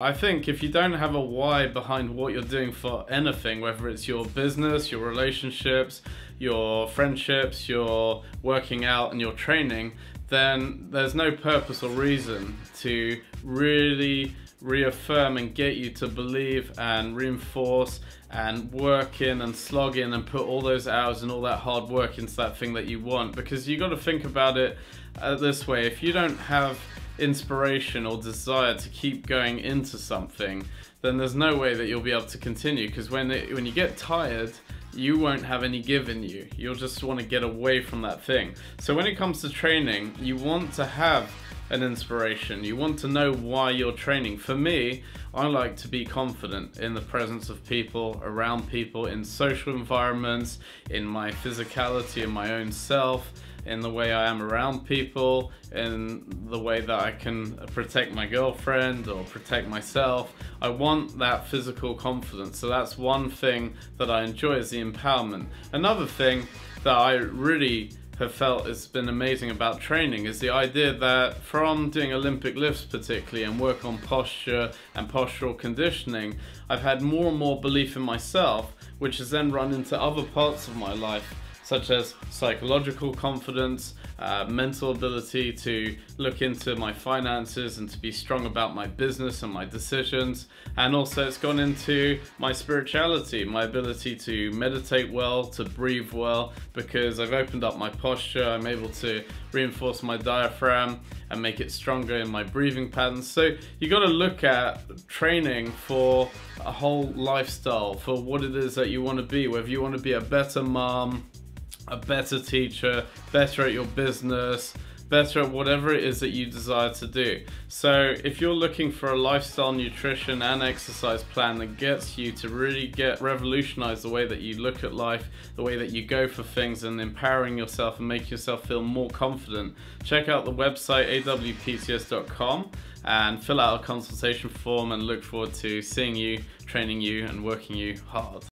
I think if you don't have a why behind what you're doing for anything, whether it's your business, your relationships, your friendships, your working out, and your training, then there's no purpose or reason to really reaffirm and get you to believe and reinforce and work in and slog in and put all those hours and all that hard work into that thing that you want. Because you got to think about it uh, this way. If you don't have inspiration or desire to keep going into something, then there's no way that you'll be able to continue. Because when it, when you get tired, you won't have any give in you. You'll just want to get away from that thing. So when it comes to training, you want to have an inspiration. You want to know why you're training. For me, I like to be confident in the presence of people, around people, in social environments, in my physicality, in my own self in the way I am around people, in the way that I can protect my girlfriend or protect myself. I want that physical confidence. So that's one thing that I enjoy is the empowerment. Another thing that I really have felt has been amazing about training is the idea that from doing Olympic lifts particularly and work on posture and postural conditioning, I've had more and more belief in myself, which has then run into other parts of my life such as psychological confidence, uh, mental ability to look into my finances and to be strong about my business and my decisions. And also, it's gone into my spirituality, my ability to meditate well, to breathe well, because I've opened up my posture, I'm able to reinforce my diaphragm and make it stronger in my breathing patterns. So, you got to look at training for a whole lifestyle, for what it is that you want to be, whether you want to be a better mom a better teacher, better at your business, better at whatever it is that you desire to do. So if you're looking for a lifestyle nutrition and exercise plan that gets you to really get revolutionize the way that you look at life, the way that you go for things and empowering yourself and make yourself feel more confident, check out the website awpts.com and fill out a consultation form and look forward to seeing you, training you and working you hard.